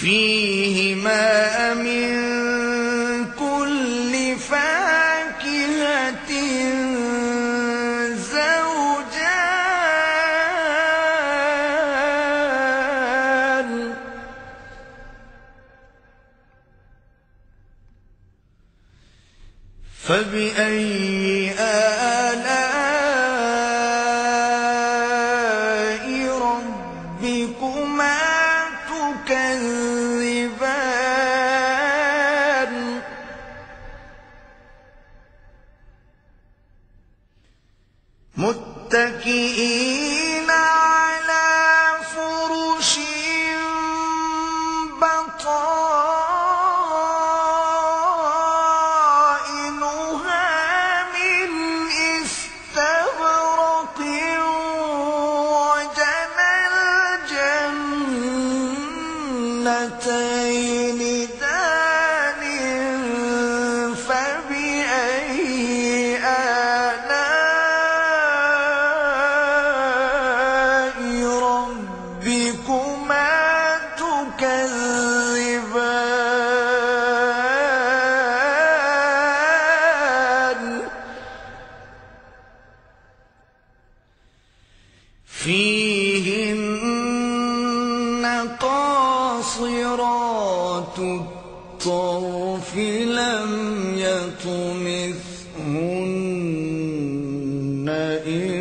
فيهما من كل فاكهة زوجان. فبأي آلاء ربكما تكذبان؟ متكئين على فرش بطائنها من استبرق وجنى الجنتين. فيهن قاصرات الطرف لم يطمثهن إن